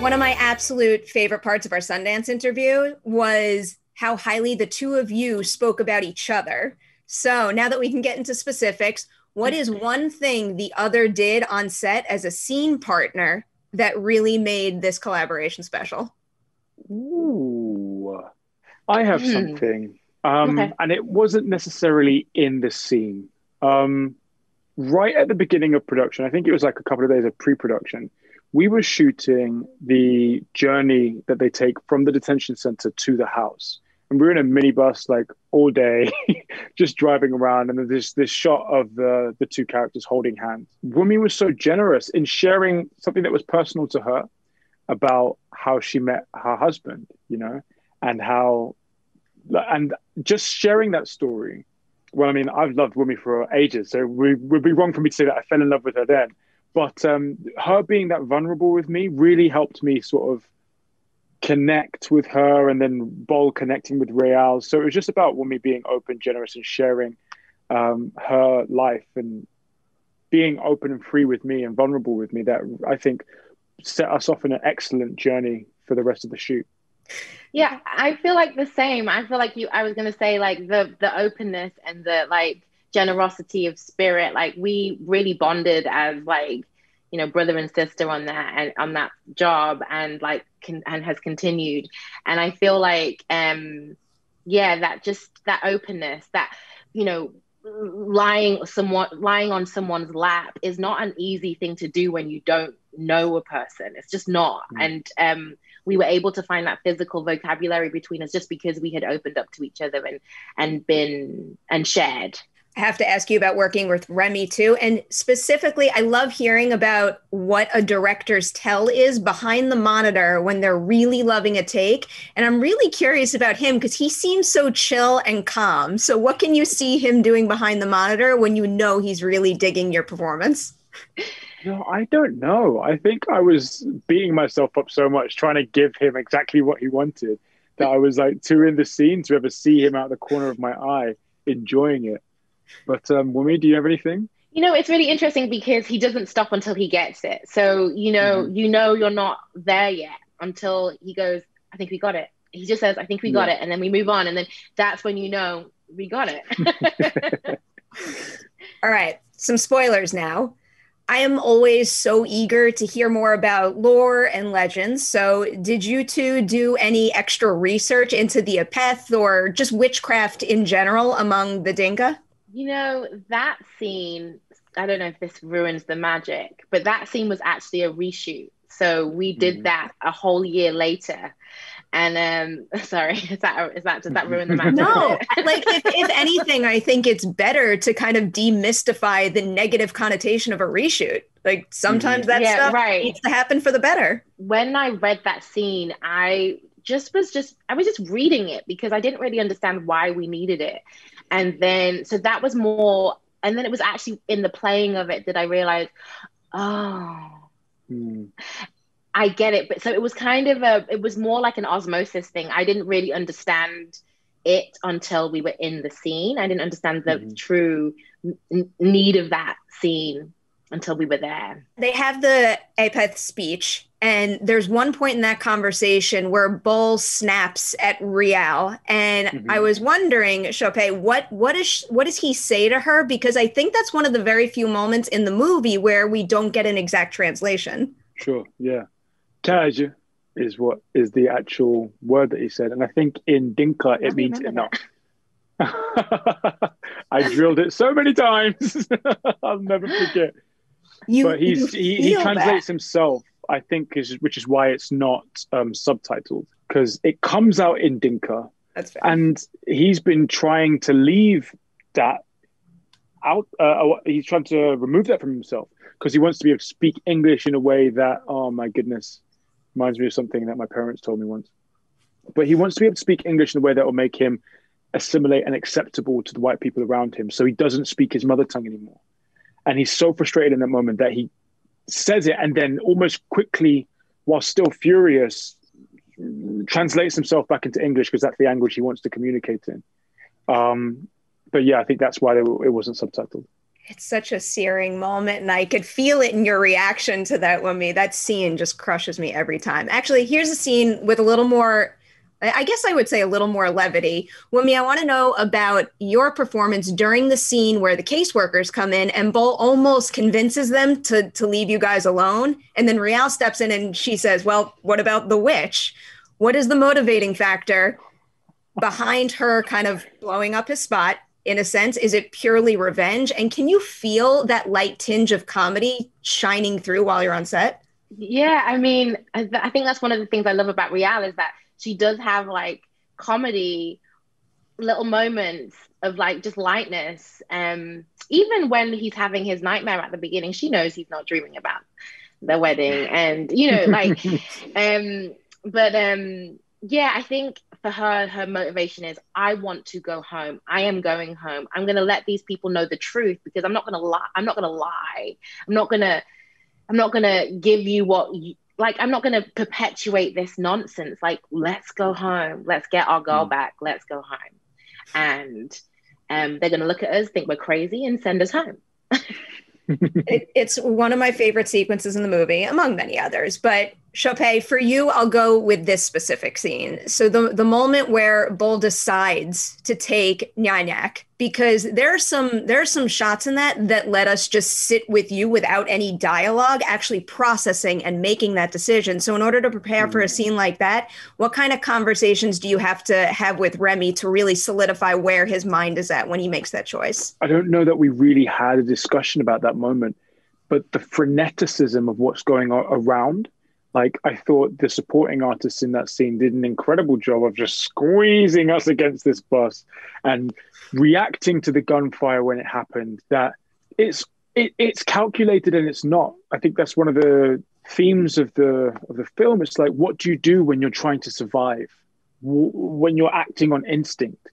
One of my absolute favorite parts of our Sundance interview was how highly the two of you spoke about each other. So now that we can get into specifics, what is one thing the other did on set as a scene partner that really made this collaboration special? Ooh, I have Hmm. something. Um, Okay. And it wasn't necessarily in the scene. Um, right at the beginning of production, I think it was like a couple of days of pre production, we were shooting the journey that they take from the detention center to the house. And we were in a minibus like all day, just driving around. And there's this shot of the, the two characters holding hands. Wunmi was so generous in sharing something that was personal to her about how she met her husband, you know, and how, and just sharing that story. Well, I mean, I've loved Wunmi for ages, so we would be wrong for me to say that I fell in love with her then. But um, her being that vulnerable with me really helped me sort of connect with her, and then Bol connecting with Rial. So it was just about Wunmi being open, generous, and sharing um, her life and being open and free with me and vulnerable with me. That I think set us off on an excellent journey for the rest of the shoot. Yeah, I feel like the same. I feel like you I was gonna say like the the openness and the like generosity of spirit. Like we really bonded as like, you know, brother and sister on that and on that job and like can, and has continued. And I feel like um yeah, that just that openness, that, you know, lying someone lying on someone's lap is not an easy thing to do when you don't know a person. It's just not. Mm. And um we were able to find that physical vocabulary between us just because we had opened up to each other and and been and shared. Have to ask you about working with Remi too. And specifically, I love hearing about what a director's tell is behind the monitor when they're really loving a take. And I'm really curious about him because he seems so chill and calm. So, what can you see him doing behind the monitor when you know he's really digging your performance? No, I don't know. I think I was beating myself up so much trying to give him exactly what he wanted that I was like too in the scene to ever see him out the corner of my eye enjoying it. But um, Wunmi, do you have anything? You know, it's really interesting because he doesn't stop until he gets it. So, you know, Mhm. you know you're not there yet until he goes, I think we got it. He just says, I think we got Yeah. it. And then we move on. And then that's when you know we got it. All right, some spoilers now. I am always so eager to hear more about lore and legends. So, did you two do any extra research into the Apeth or just witchcraft in general among the Dinka? You know, that scene, I don't know if this ruins the magic, but that scene was actually a reshoot. So we did Mhm. that a whole year later. And um sorry, is that is that does that ruin the magic? No, like if, if anything, I think it's better to kind of demystify the negative connotation of a reshoot. Like sometimes that Yeah, stuff right. needs to happen for the better. when I read that scene, I just was just I was just reading it because I didn't really understand why we needed it. And then so that was more and then it was actually in the playing of it that I realized, oh, Hmm. I get it. But so it was kind of a it was more like an osmosis thing. I didn't really understand it until we were in the scene. I didn't understand the Mhm. true n- need of that scene until we were there. They have the Apeth speech, and there's one point in that conversation where Bol snaps at Rial, and Mhm. I was wondering, Sope, what what is what does he say to her? Because I think that's one of the very few moments in the movie where we don't get an exact translation. Sure, yeah. Taj is what is the actual word that he said. And I think in Dinka it means remember enough. I drilled it so many times. I'll never forget. You, but he's you he, he translates that. himself i think is which is why it's not um subtitled because it comes out in dinka That's fair. and he's been trying to leave that out uh, he's trying to remove that from himself because he wants to be able to speak english in a way that oh my goodness reminds me of something that my parents told me once but he wants to be able to speak english in a way that will make him assimilate and acceptable to the white people around him so he doesn't speak his mother tongue anymore and he's so frustrated in that moment that he says it and then almost quickly while still furious translates himself back into english because that's the language he wants to communicate in um, but yeah i think that's why were, it wasn't subtitled It's such a searing moment, and I could feel it in your reaction to that, Wunmi. That scene just crushes me every time. Actually, here's a scene with a little more I guess I would say a little more levity. Wunmi, I want to know about your performance during the scene where the caseworkers come in and Bol almost convinces them to, to leave you guys alone. And then Rial steps in and she says, Well, what about the witch? What is the motivating factor behind her kind of blowing up his spot? In a sense, is it purely revenge? And can you feel that light tinge of comedy shining through while you're on set? Yeah, I mean, I think that's one of the things I love about Rial is that she does have like comedy little moments of like just lightness. Um, even when he's having his nightmare at the beginning, she knows he's not dreaming about the wedding, and you know, like, um, but um, yeah, I think for her, her motivation is I want to go home. I am going home. I'm gonna let these people know the truth because I'm not gonna lie. I'm not gonna lie. I'm not gonna. I'm not gonna give you what you, like I'm not going to perpetuate this nonsense. Like, let's go home. Let's get our girl mm. back. Let's go home. And um, they're going to look at us, think we're crazy, and send us home. it, it's one of my favorite sequences in the movie, among many others. But Sope, for you, I'll go with this specific scene. So the the moment where Bol decides to take Nyagak, because there are some there are some shots in that that let us just sit with you without any dialogue, actually processing and making that decision. So in order to prepare for a mm. scene like that, what kind of conversations do you have to have with Remi to really solidify where his mind is at when he makes that choice? I don't know that we really had a discussion about that moment, but the freneticism of what's going on around like I thought the supporting artists in that scene did an incredible job of just squeezing us against this bus and reacting to the gunfire when it happened. That it's it, it's calculated and it's not. I think that's one of the themes of the of the film. It's like what do you do when you're trying to survive? When you're acting on instinct.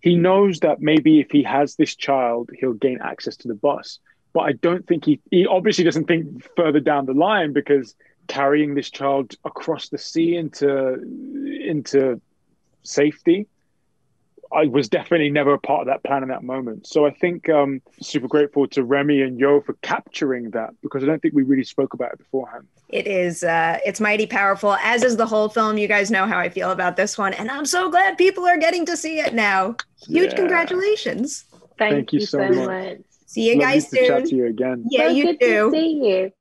He knows that maybe if he has this child, he'll gain access to the bus. But I don't think he he obviously doesn't think further down the line because carrying this child across the sea into into safety I was definitely never a part of that plan in that moment. So I think um, super grateful to Remi and Yo for capturing that because I don't think we really spoke about it beforehand. It is, uh, it's mighty powerful, as is the whole film. You guys know how I feel about this one, and I'm so glad people are getting to see it now. Huge yeah. congratulations! Thank, Thank you, you, so much. much. See you Love guys soon. To chat to you again. Yeah, so you do. see you.